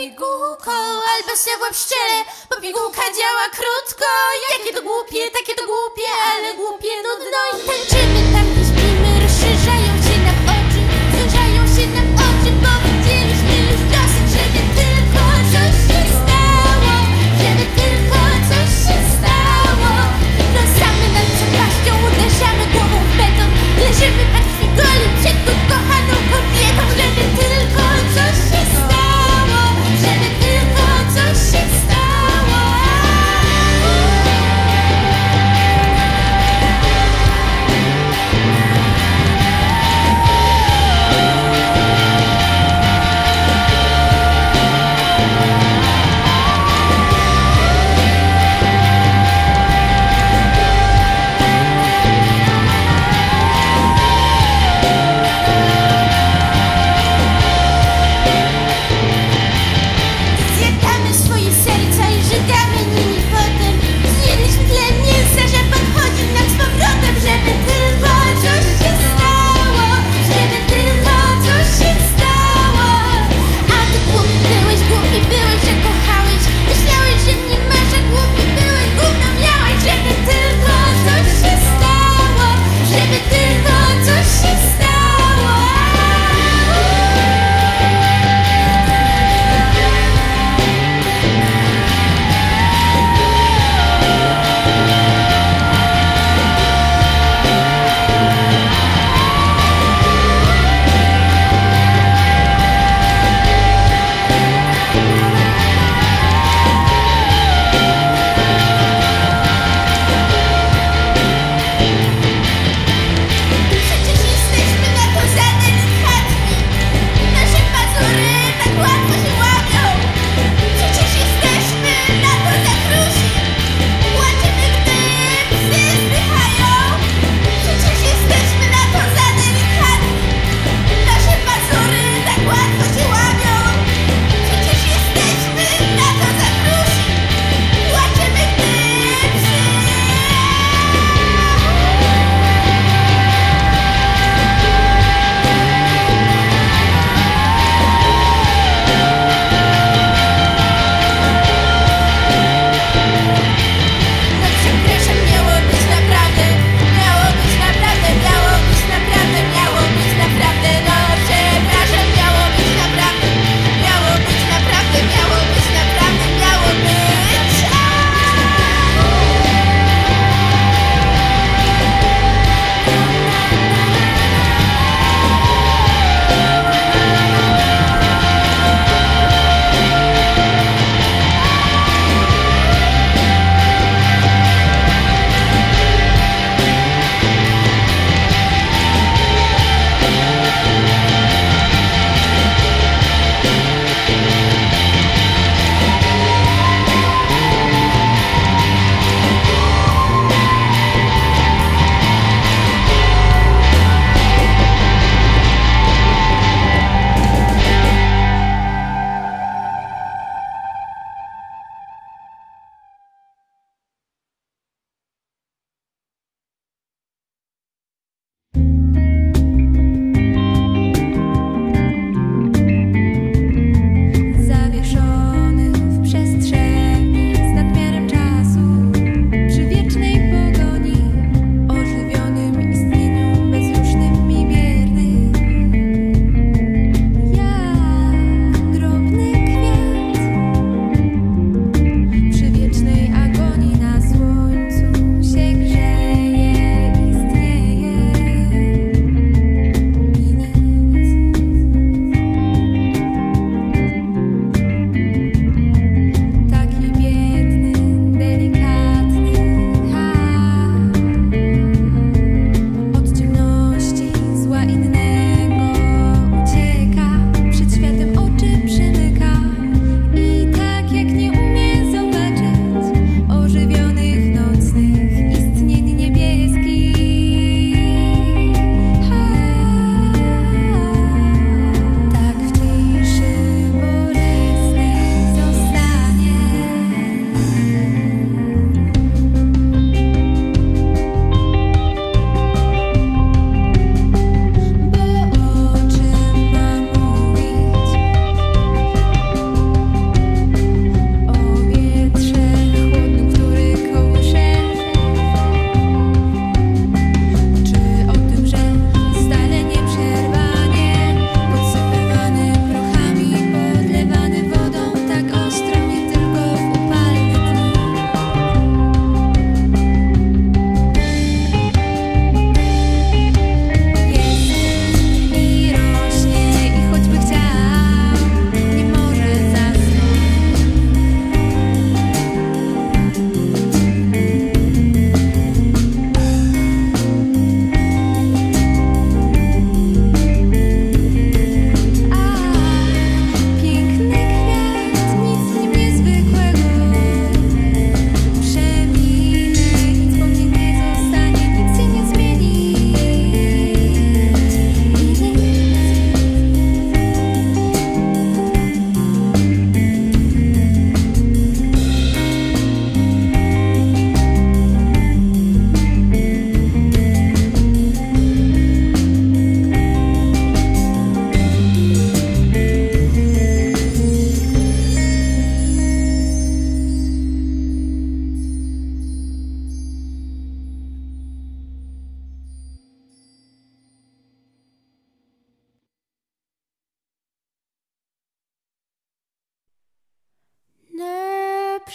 pigułką, albas jadła pszczele, bo pigułka działa krótko. Jakie to głupie, takie to głupie, ale głupie nudno i tańczymy.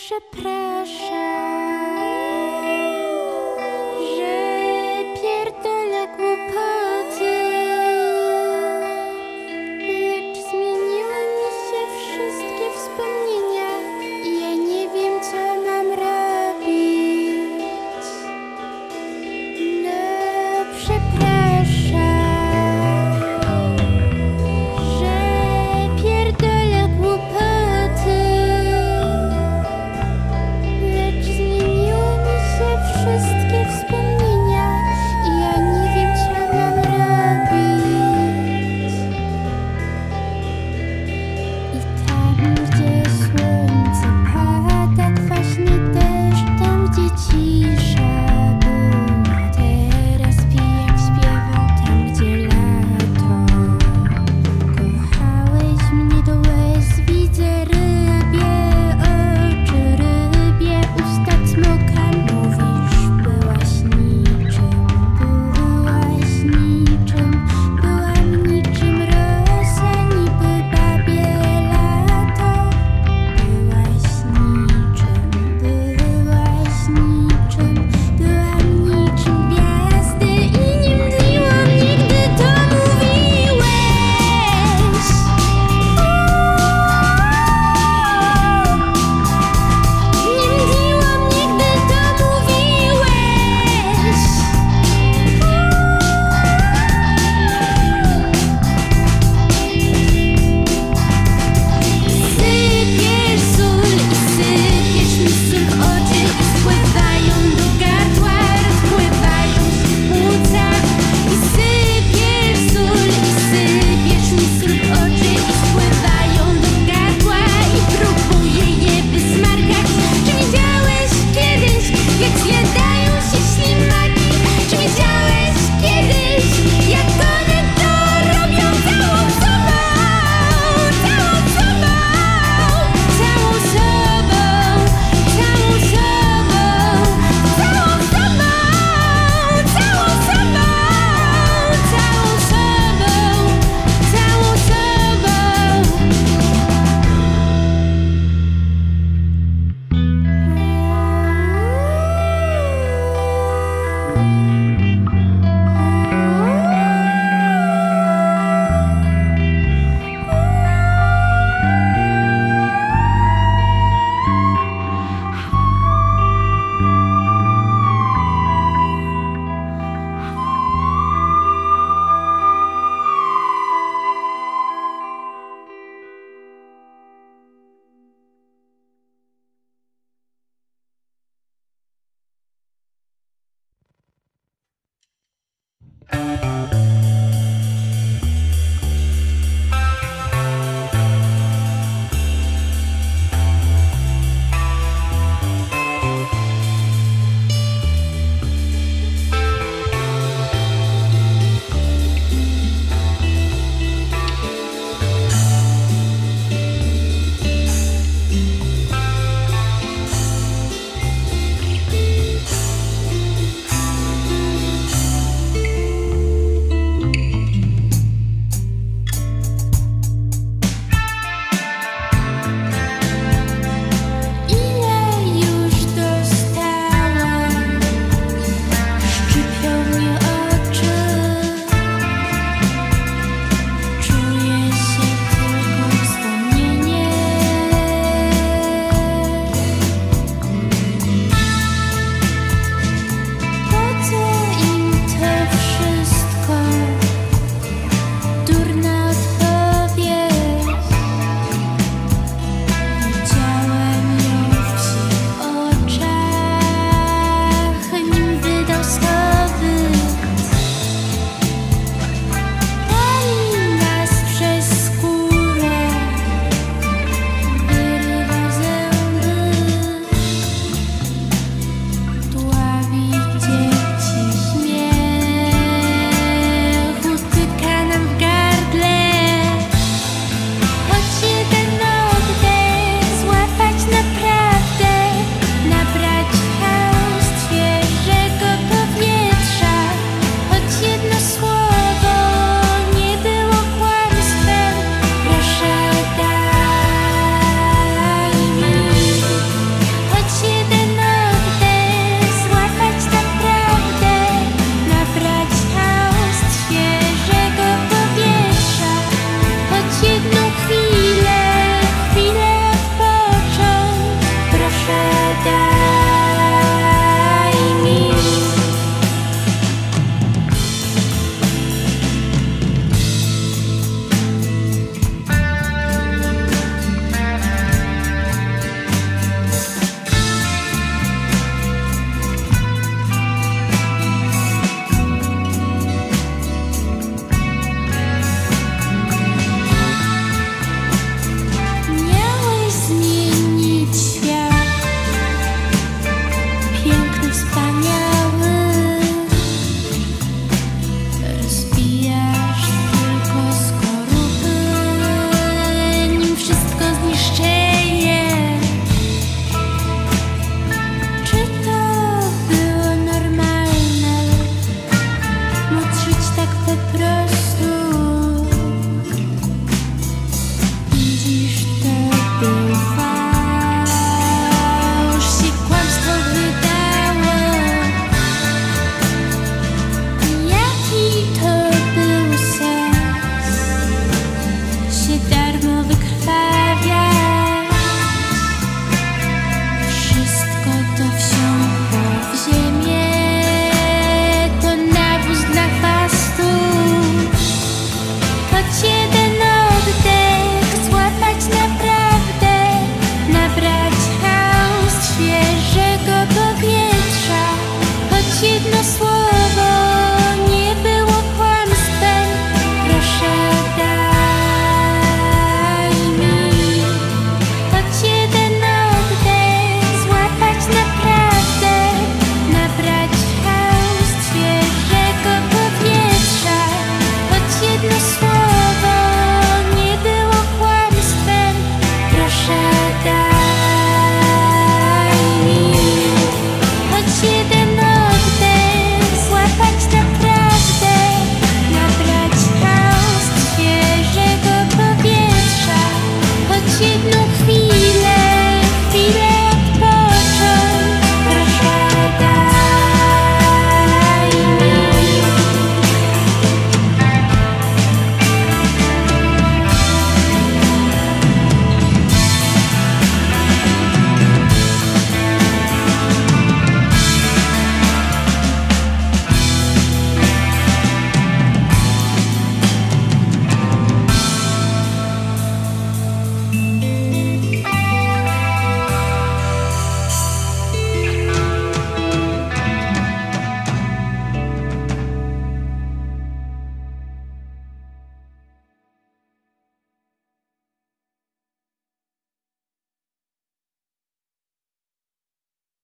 श